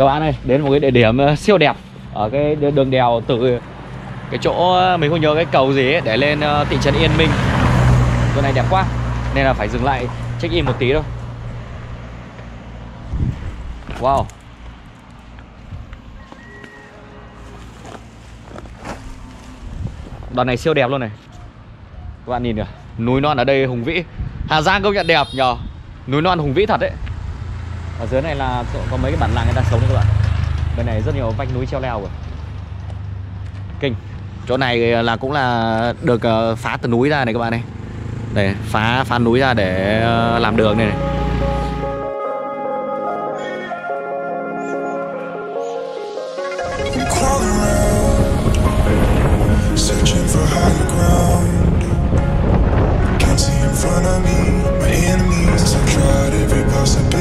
các bạn ơi, đến một cái địa điểm ờ, siêu đẹp ở cái đường đèo từ cái chỗ ờ, mình không nhớ cái cầu gì ấy, để lên ờ, thị trấn Yên Minh. Chỗ này đẹp quá, nên là phải dừng lại, check in một tí thôi. Wow. Đoạn này siêu đẹp luôn này. Các bạn nhìn kìa, núi non ở đây hùng vĩ. Hà Giang công nhận đẹp nhờ. Núi non hùng vĩ thật đấy ở dưới này là có mấy cái bản làng người ta sống đấy các bạn. Bên này rất nhiều vách núi treo leo rồi. Kinh. Chỗ này là cũng là được ờ, phá từ núi ra này các bạn này. Đây phá phá núi ra để ờ, làm đường này, này. Can't see in front of me, my enemies. I've tried every possibility,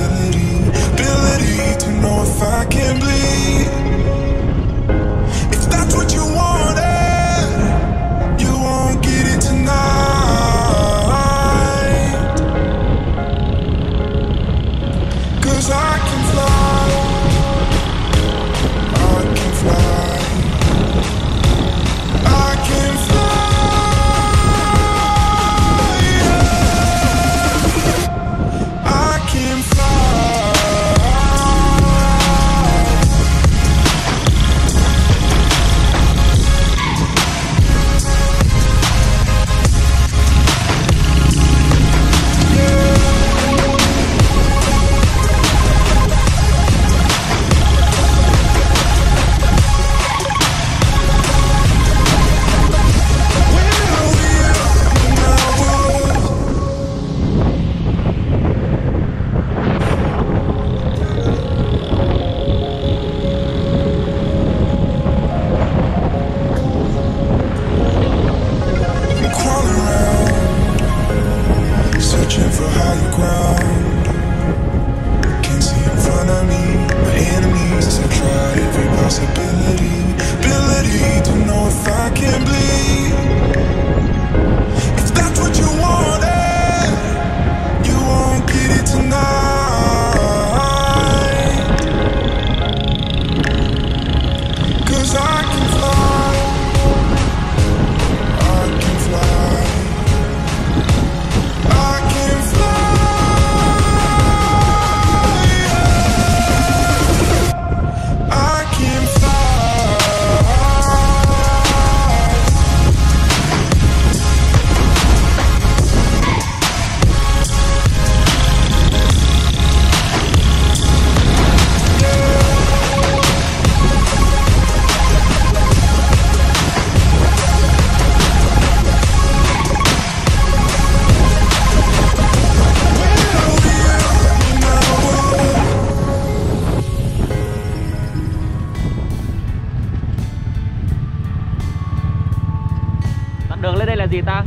đoạn đường lên đây là gì ta?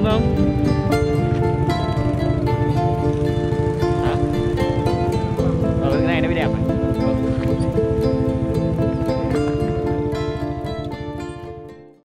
vamos.